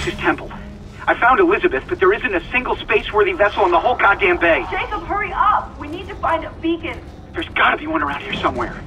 This is Temple. I found Elizabeth, but there isn't a single space-worthy vessel in the whole goddamn bay. Jacob, hurry up! We need to find a beacon. There's gotta be one around here somewhere.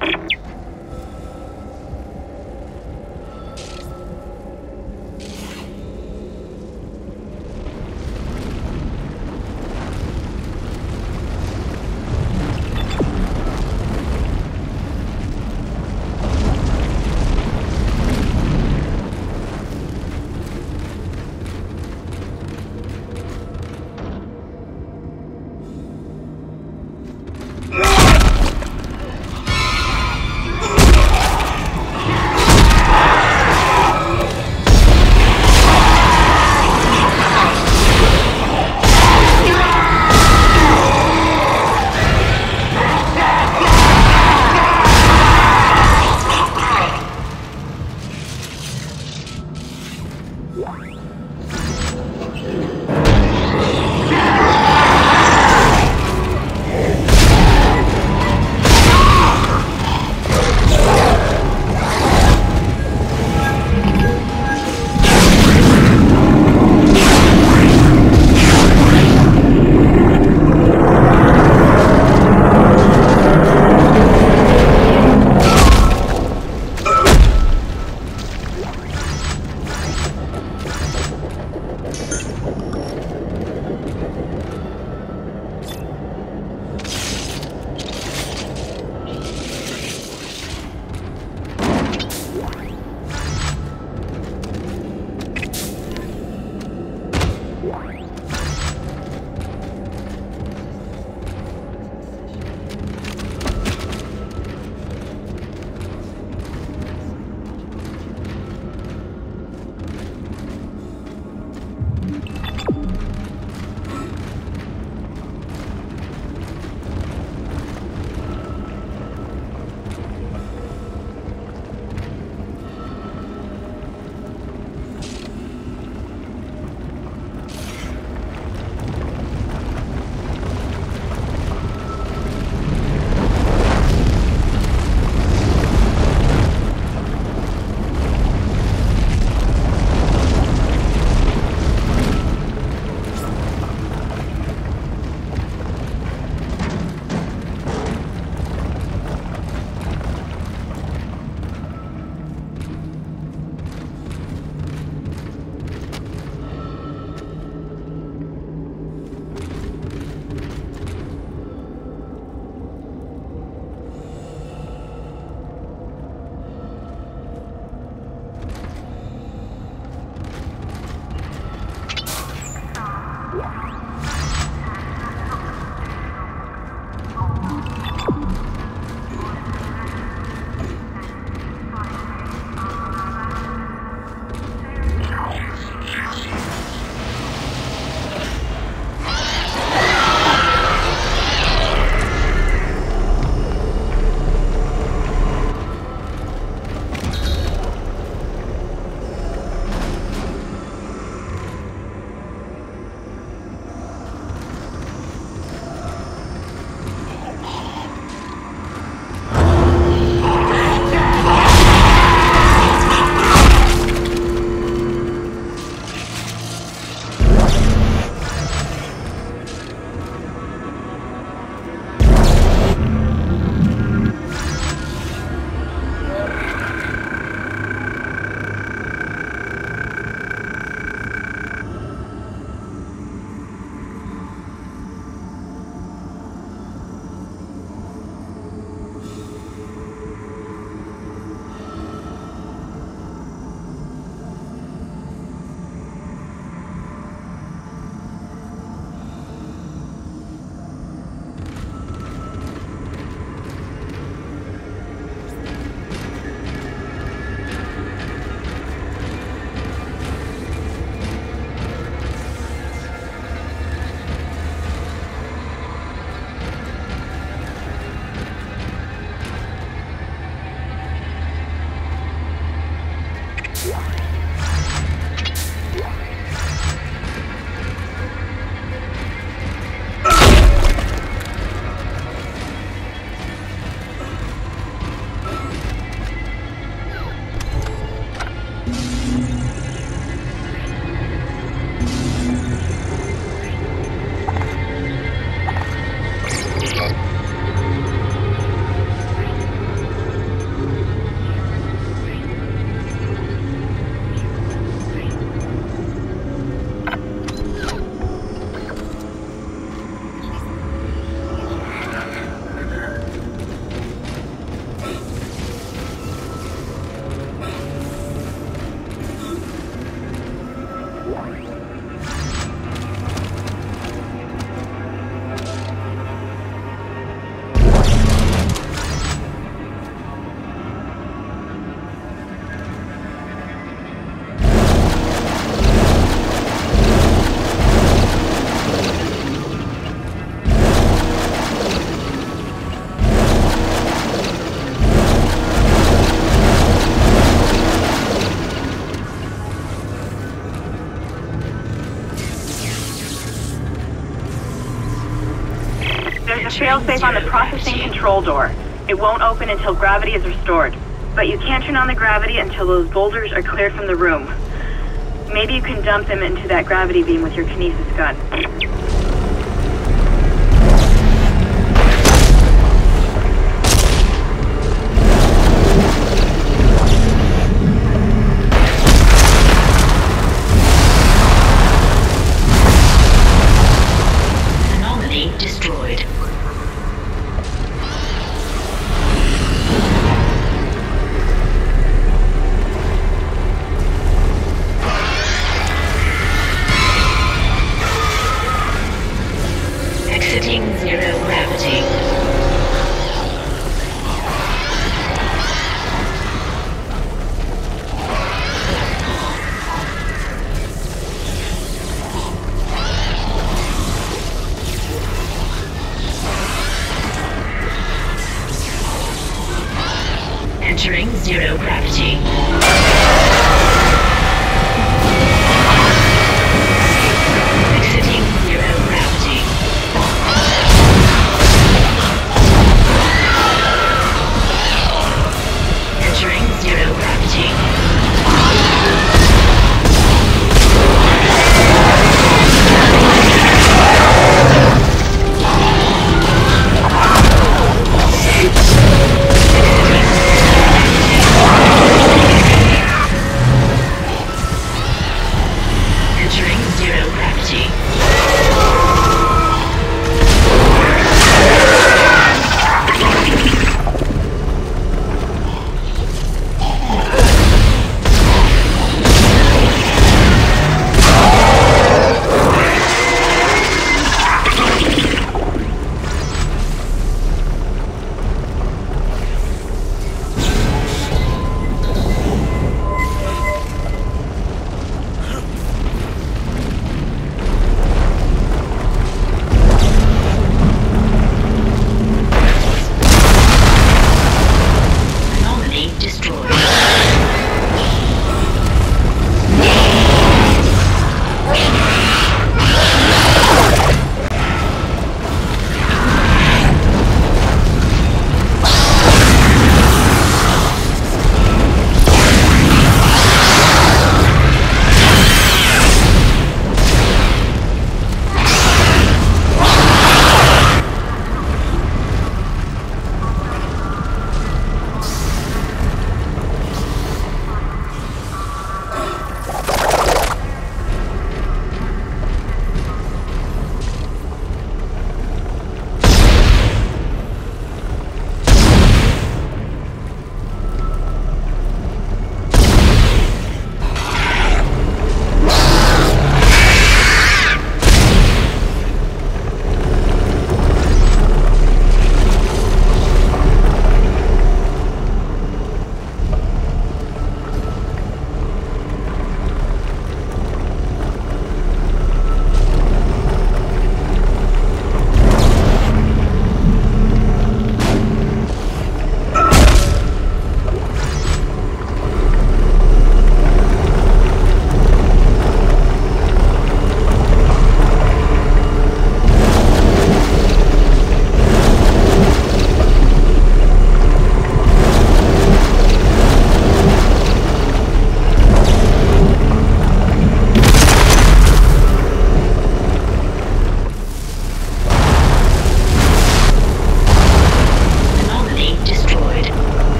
There's a failsafe on the processing control door. It won't open until gravity is restored. But you can't turn on the gravity until those boulders are cleared from the room. Maybe you can dump them into that gravity beam with your kinesis gun.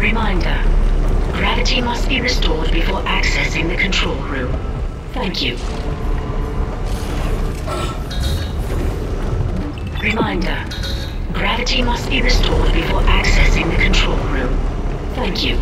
Reminder. Gravity must be restored before accessing the control room. Thank you. Reminder. Gravity must be restored before accessing the control room. Thank you.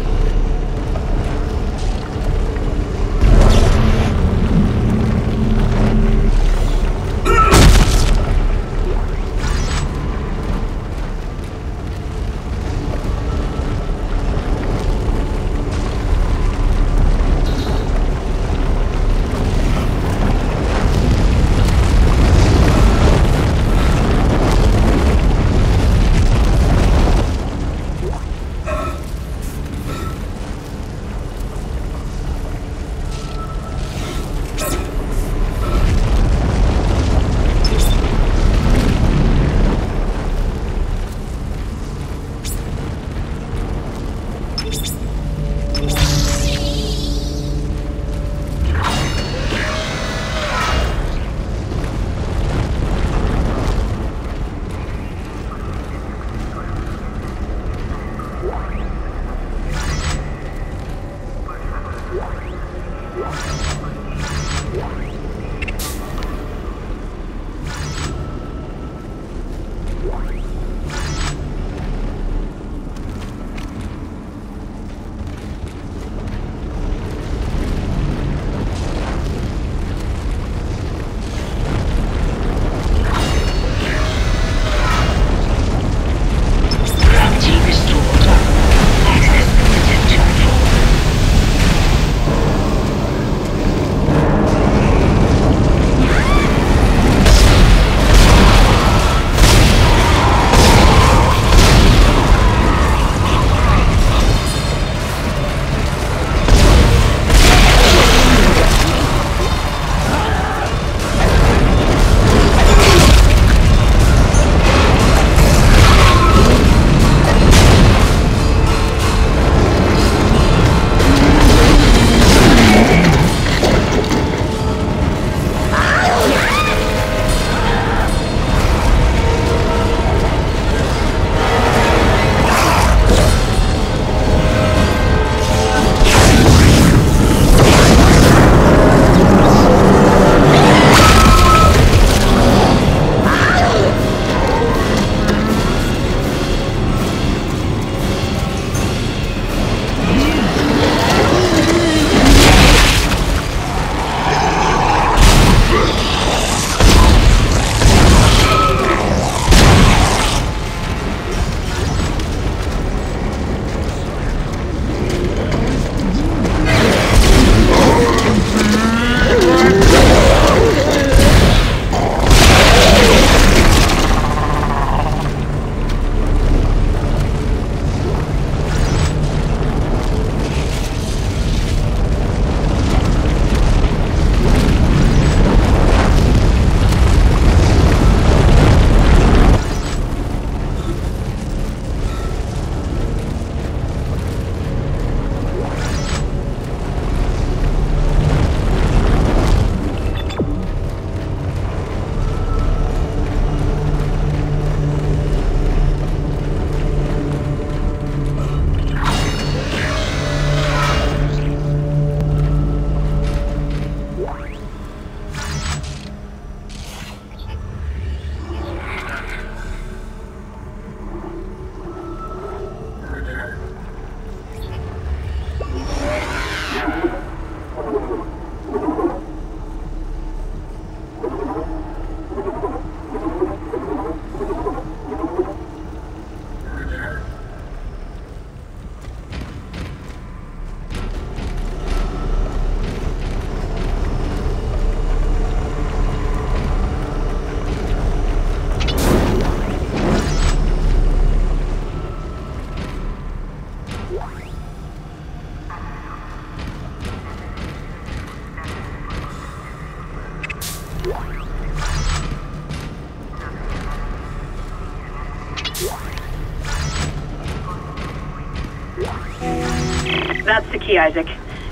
That's the key, Isaac.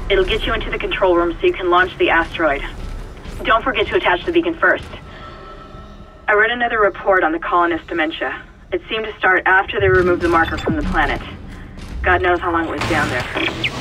It'll get you into the control room so you can launch the asteroid. Don't forget to attach the beacon first. I read another report on the colonist dementia. It seemed to start after they removed the marker from the planet. God knows how long it was down there.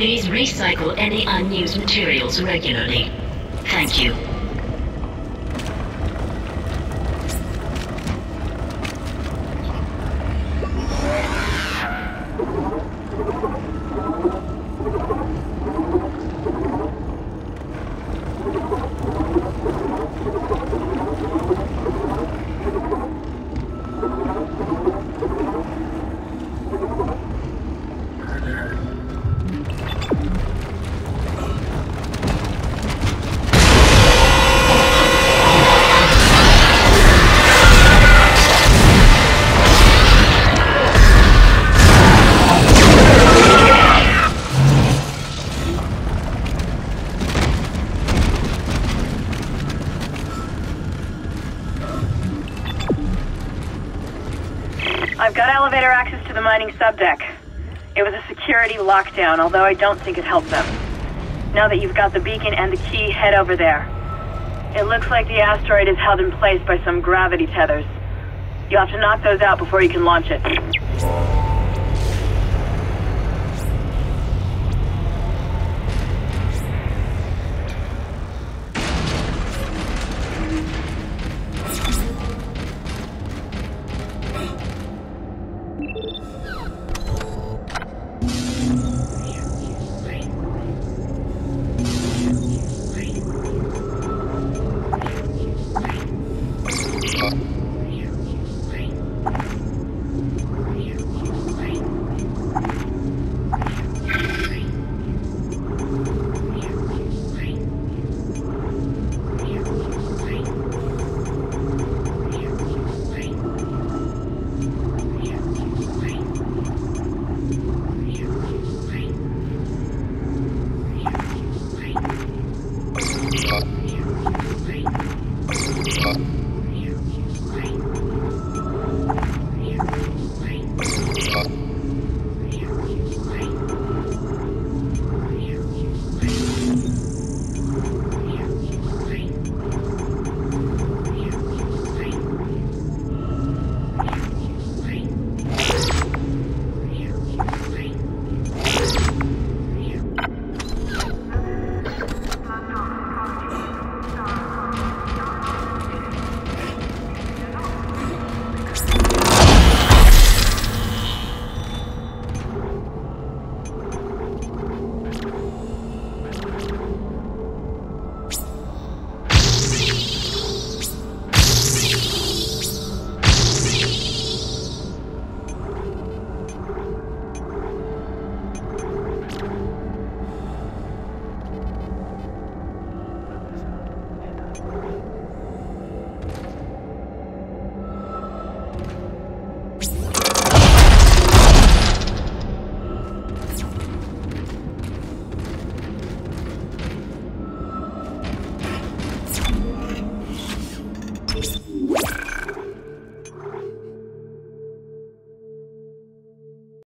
Please recycle any unused materials regularly. Thank you. Got elevator access to the mining subdeck. It was a security lockdown, although I don't think it helped them. Now that you've got the beacon and the key, head over there. It looks like the asteroid is held in place by some gravity tethers. You'll have to knock those out before you can launch it. Thank Right.